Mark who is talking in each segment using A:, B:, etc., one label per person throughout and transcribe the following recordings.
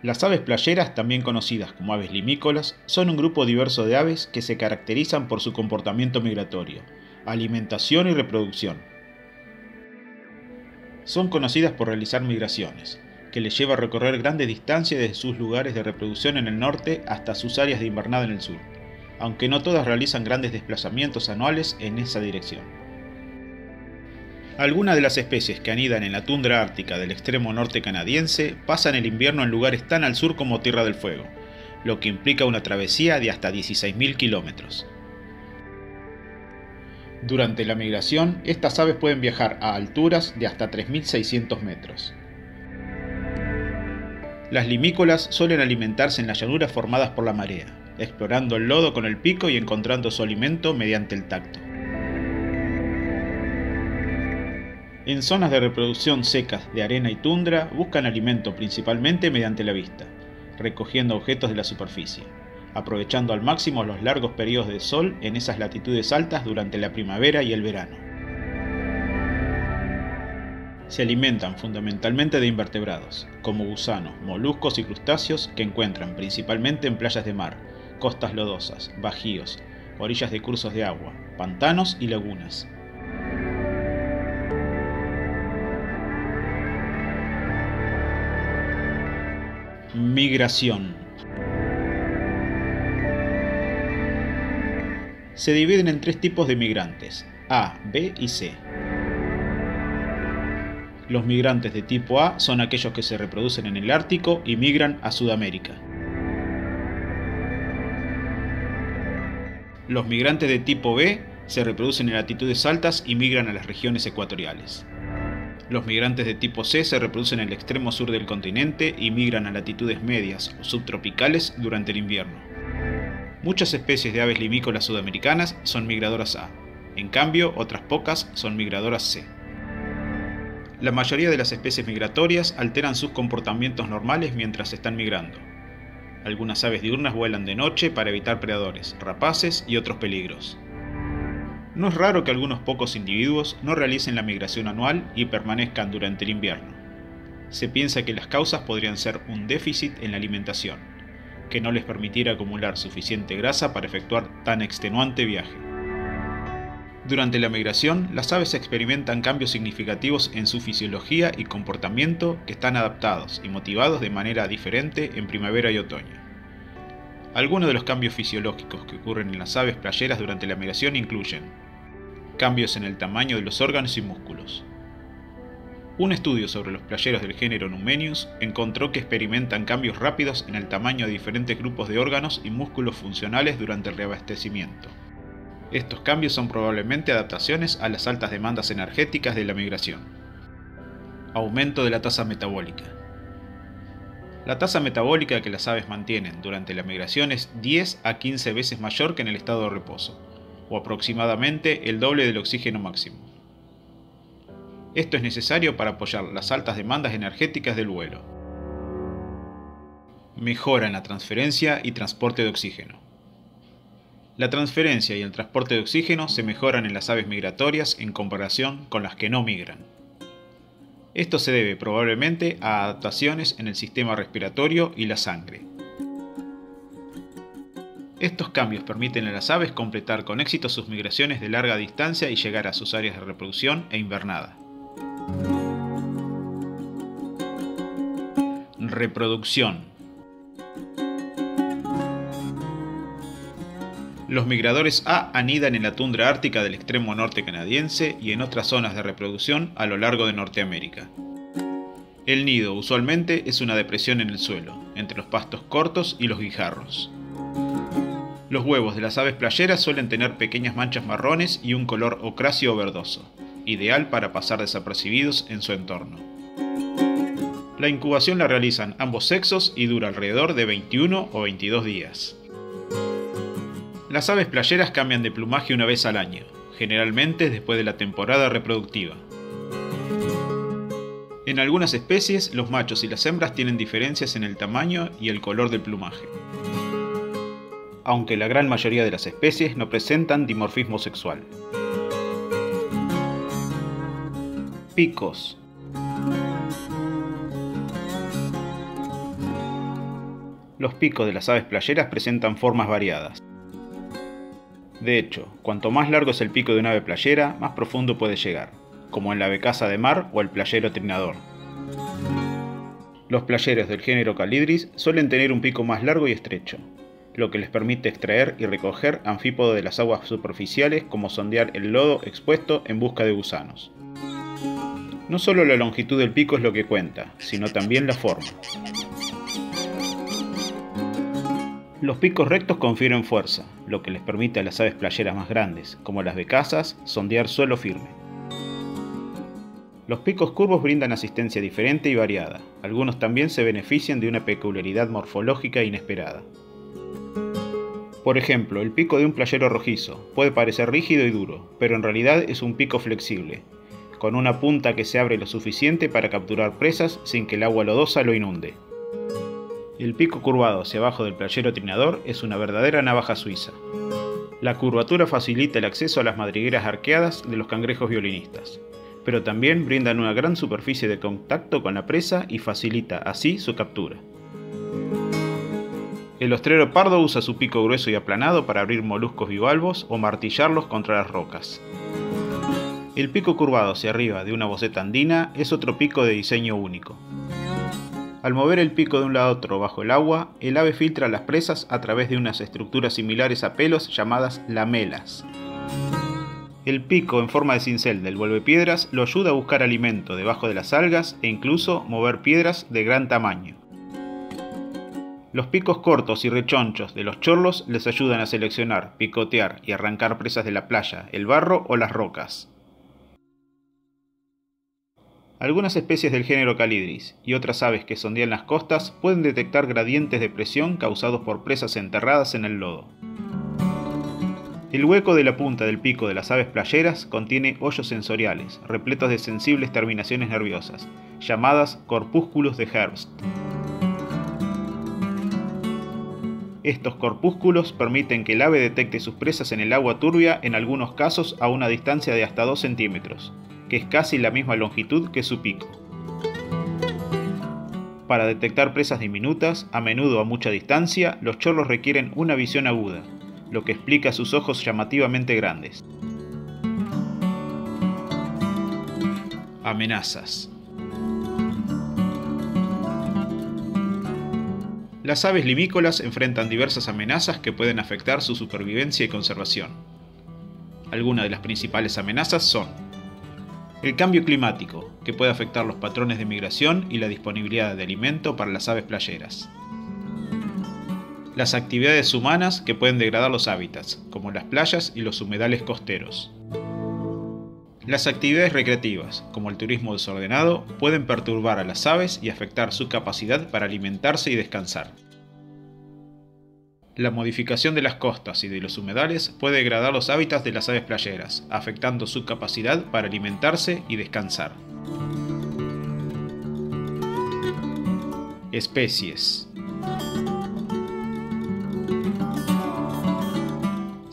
A: Las aves playeras, también conocidas como aves limícolas, son un grupo diverso de aves que se caracterizan por su comportamiento migratorio, alimentación y reproducción. Son conocidas por realizar migraciones, que les lleva a recorrer grandes distancias desde sus lugares de reproducción en el norte hasta sus áreas de invernada en el sur, aunque no todas realizan grandes desplazamientos anuales en esa dirección. Algunas de las especies que anidan en la tundra ártica del extremo norte canadiense pasan el invierno en lugares tan al sur como Tierra del Fuego, lo que implica una travesía de hasta 16.000 kilómetros. Durante la migración, estas aves pueden viajar a alturas de hasta 3.600 metros. Las limícolas suelen alimentarse en las llanuras formadas por la marea, explorando el lodo con el pico y encontrando su alimento mediante el tacto. En zonas de reproducción secas de arena y tundra buscan alimento principalmente mediante la vista, recogiendo objetos de la superficie, aprovechando al máximo los largos periodos de sol en esas latitudes altas durante la primavera y el verano. Se alimentan fundamentalmente de invertebrados, como gusanos, moluscos y crustáceos que encuentran principalmente en playas de mar, costas lodosas, bajíos, orillas de cursos de agua, pantanos y lagunas. Migración. Se dividen en tres tipos de migrantes, A, B y C. Los migrantes de tipo A son aquellos que se reproducen en el Ártico y migran a Sudamérica. Los migrantes de tipo B se reproducen en latitudes altas y migran a las regiones ecuatoriales. Los migrantes de tipo C se reproducen en el extremo sur del continente y migran a latitudes medias o subtropicales durante el invierno. Muchas especies de aves limícolas sudamericanas son migradoras A, en cambio otras pocas son migradoras C. La mayoría de las especies migratorias alteran sus comportamientos normales mientras están migrando. Algunas aves diurnas vuelan de noche para evitar predadores, rapaces y otros peligros. No es raro que algunos pocos individuos no realicen la migración anual y permanezcan durante el invierno. Se piensa que las causas podrían ser un déficit en la alimentación, que no les permitiera acumular suficiente grasa para efectuar tan extenuante viaje. Durante la migración, las aves experimentan cambios significativos en su fisiología y comportamiento que están adaptados y motivados de manera diferente en primavera y otoño. Algunos de los cambios fisiológicos que ocurren en las aves playeras durante la migración incluyen cambios en el tamaño de los órganos y músculos. Un estudio sobre los playeros del género Numenius encontró que experimentan cambios rápidos en el tamaño de diferentes grupos de órganos y músculos funcionales durante el reabastecimiento. Estos cambios son probablemente adaptaciones a las altas demandas energéticas de la migración. Aumento de la tasa metabólica. La tasa metabólica que las aves mantienen durante la migración es 10 a 15 veces mayor que en el estado de reposo o aproximadamente el doble del oxígeno máximo. Esto es necesario para apoyar las altas demandas energéticas del vuelo. Mejora en la transferencia y transporte de oxígeno. La transferencia y el transporte de oxígeno se mejoran en las aves migratorias en comparación con las que no migran. Esto se debe probablemente a adaptaciones en el sistema respiratorio y la sangre, estos cambios permiten a las aves completar con éxito sus migraciones de larga distancia y llegar a sus áreas de reproducción e invernada. Reproducción Los migradores A anidan en la tundra ártica del extremo norte canadiense y en otras zonas de reproducción a lo largo de Norteamérica. El nido usualmente es una depresión en el suelo, entre los pastos cortos y los guijarros. Los huevos de las aves playeras suelen tener pequeñas manchas marrones y un color ocráceo o verdoso, ideal para pasar desapercibidos en su entorno. La incubación la realizan ambos sexos y dura alrededor de 21 o 22 días. Las aves playeras cambian de plumaje una vez al año, generalmente después de la temporada reproductiva. En algunas especies, los machos y las hembras tienen diferencias en el tamaño y el color del plumaje aunque la gran mayoría de las especies no presentan dimorfismo sexual. Picos. Los picos de las aves playeras presentan formas variadas. De hecho, cuanto más largo es el pico de un ave playera, más profundo puede llegar, como en la becasa de mar o el playero trinador. Los playeros del género Calidris suelen tener un pico más largo y estrecho, lo que les permite extraer y recoger anfípodos de las aguas superficiales como sondear el lodo expuesto en busca de gusanos. No solo la longitud del pico es lo que cuenta, sino también la forma. Los picos rectos confieren fuerza, lo que les permite a las aves playeras más grandes, como las becasas, sondear suelo firme. Los picos curvos brindan asistencia diferente y variada. Algunos también se benefician de una peculiaridad morfológica inesperada. Por ejemplo, el pico de un playero rojizo puede parecer rígido y duro, pero en realidad es un pico flexible, con una punta que se abre lo suficiente para capturar presas sin que el agua lodosa lo inunde. El pico curvado hacia abajo del playero trinador es una verdadera navaja suiza. La curvatura facilita el acceso a las madrigueras arqueadas de los cangrejos violinistas pero también brindan una gran superficie de contacto con la presa y facilita así su captura. El ostrero pardo usa su pico grueso y aplanado para abrir moluscos bivalvos o martillarlos contra las rocas. El pico curvado hacia arriba de una boceta andina es otro pico de diseño único. Al mover el pico de un lado a otro bajo el agua, el ave filtra las presas a través de unas estructuras similares a pelos llamadas lamelas. El pico en forma de cincel del piedras lo ayuda a buscar alimento debajo de las algas e incluso mover piedras de gran tamaño. Los picos cortos y rechonchos de los chorlos les ayudan a seleccionar, picotear y arrancar presas de la playa, el barro o las rocas. Algunas especies del género Calidris y otras aves que sondean las costas pueden detectar gradientes de presión causados por presas enterradas en el lodo. El hueco de la punta del pico de las aves playeras contiene hoyos sensoriales, repletos de sensibles terminaciones nerviosas, llamadas corpúsculos de Herbst. Estos corpúsculos permiten que el ave detecte sus presas en el agua turbia en algunos casos a una distancia de hasta 2 centímetros, que es casi la misma longitud que su pico. Para detectar presas diminutas, a menudo a mucha distancia, los chorlos requieren una visión aguda, lo que explica sus ojos llamativamente grandes. Amenazas. Las aves limícolas enfrentan diversas amenazas que pueden afectar su supervivencia y conservación. Algunas de las principales amenazas son el cambio climático, que puede afectar los patrones de migración y la disponibilidad de alimento para las aves playeras las actividades humanas que pueden degradar los hábitats, como las playas y los humedales costeros. Las actividades recreativas, como el turismo desordenado, pueden perturbar a las aves y afectar su capacidad para alimentarse y descansar. La modificación de las costas y de los humedales puede degradar los hábitats de las aves playeras, afectando su capacidad para alimentarse y descansar. Especies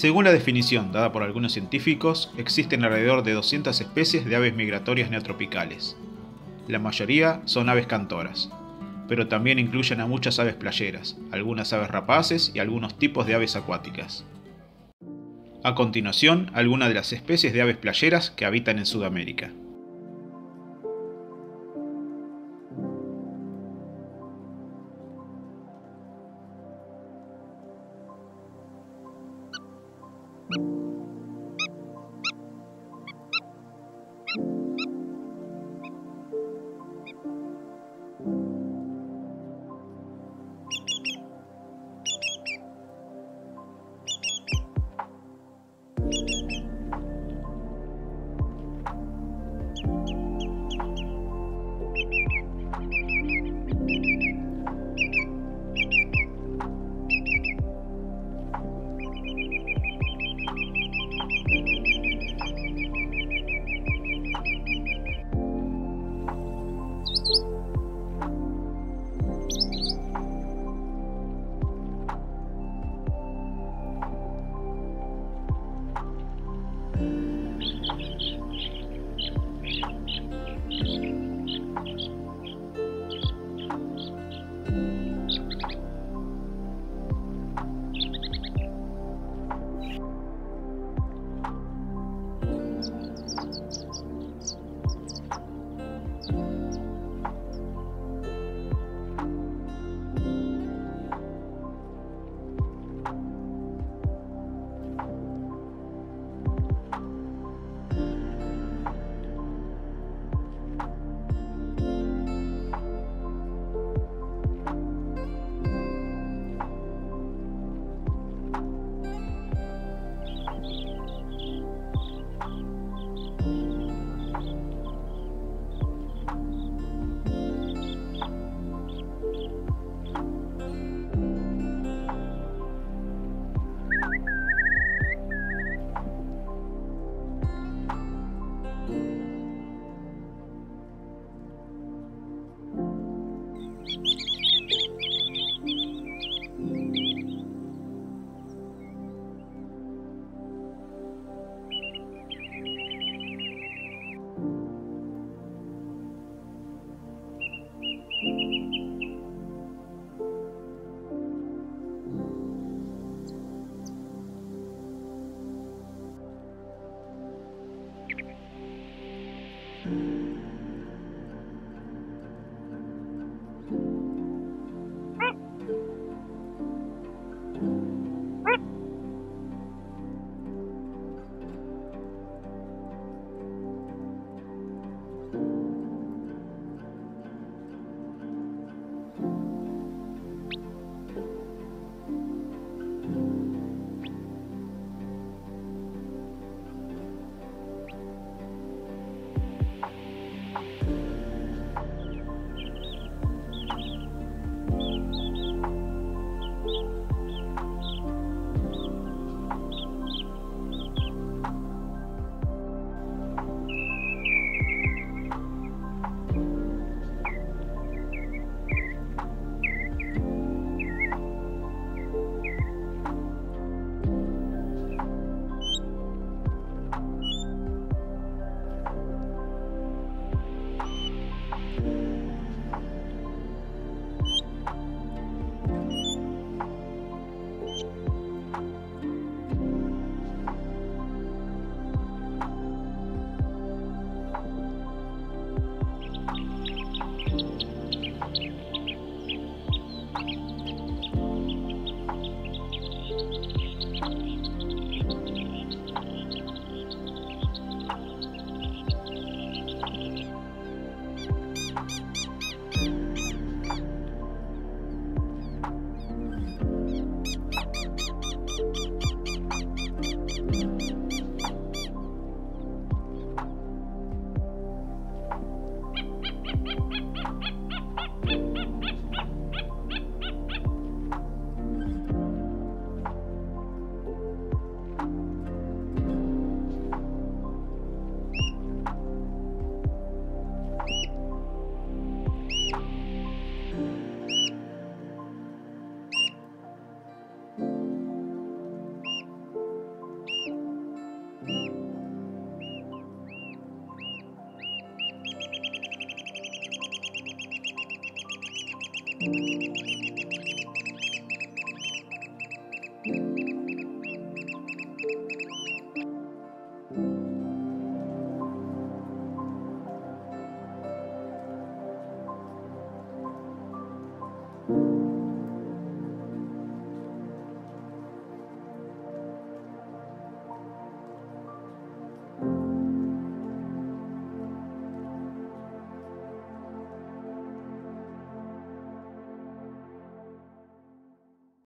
A: Según la definición dada por algunos científicos, existen alrededor de 200 especies de aves migratorias neotropicales. La mayoría son aves cantoras, pero también incluyen a muchas aves playeras, algunas aves rapaces y algunos tipos de aves acuáticas. A continuación, algunas de las especies de aves playeras que habitan en Sudamérica.